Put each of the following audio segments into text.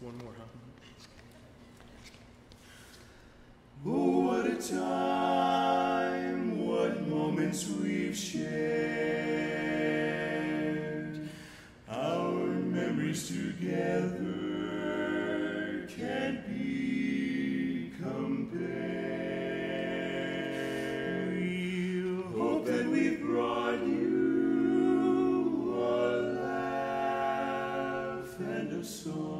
one more, huh? Oh, what a time, what moments we've shared. Our memories together can't be compared. We'll hope that we've brought you a laugh and a song.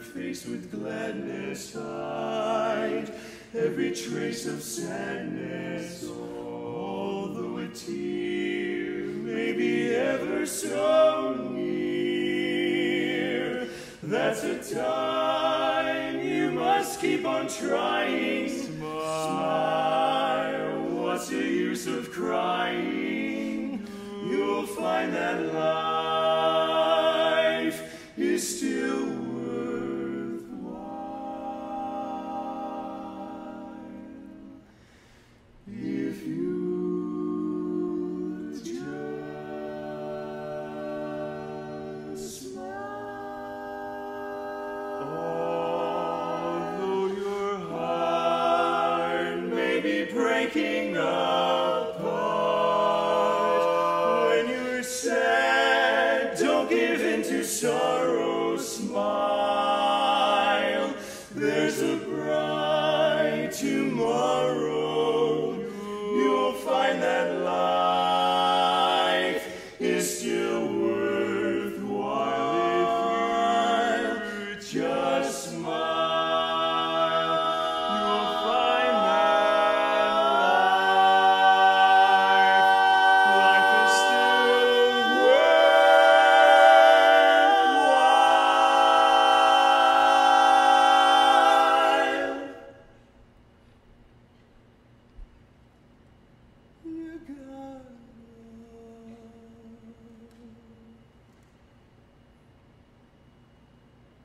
face with gladness, hide every trace of sadness, although a tear may be ever so near. That's a time you must keep on trying. Smile. What's the use of crying? You'll find that life is still when you're sad, don't give in to sorrow. Smile. There's a bright tomorrow. You'll find that life is still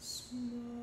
smile.